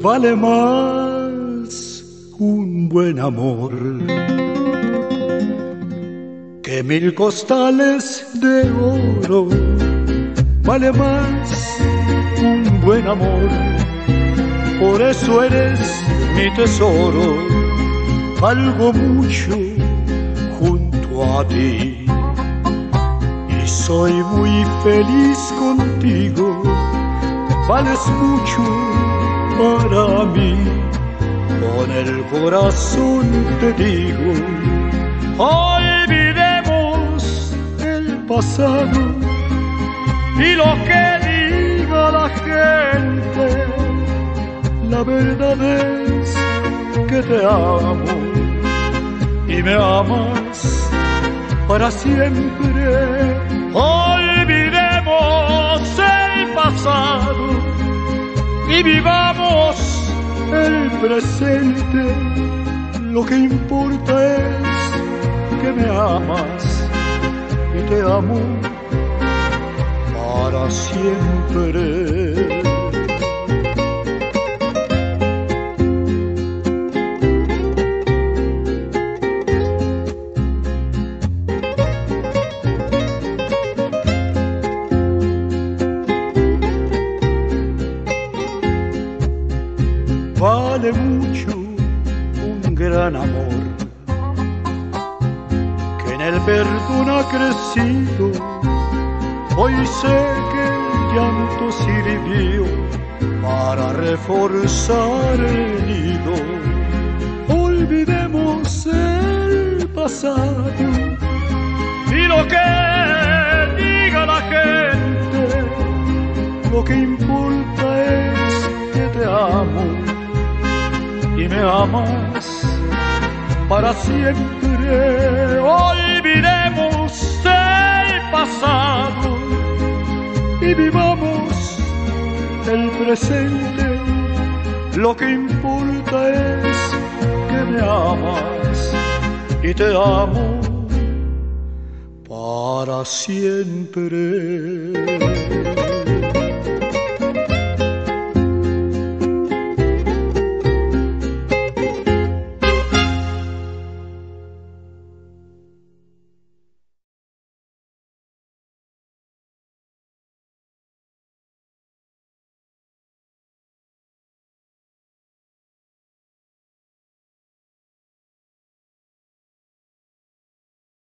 vale más un buen amor que mil costales de oro. Vale más un buen amor, por eso eres mi tesoro, algo mucho junto a ti. Y soy muy feliz contigo, vales mucho para mí. Con el corazón te digo, olvidemos el pasado y lo que diga la gente. La verdad es que te amo y me amas para siempre. Y vivamos el presente. Lo que importa es que me amas y te amo para siempre. Vale mucho un gran amor que en el perdón ha crecido. Hoy sé que el llanto sirvió para reforzar el nido. Olvidemos el pasado y lo que diga la gente. Lo que importa y me amas para siempre. Olvidemos el pasado y vivamos el presente. Lo que importa es que me amas y te amo para siempre.